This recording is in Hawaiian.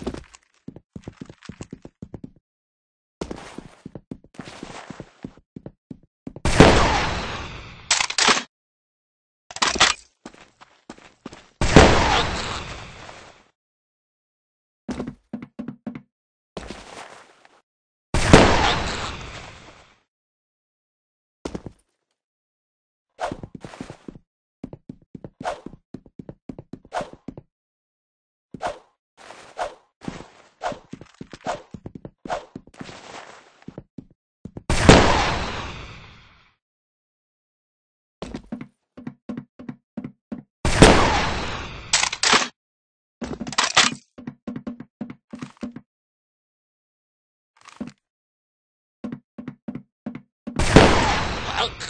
you out.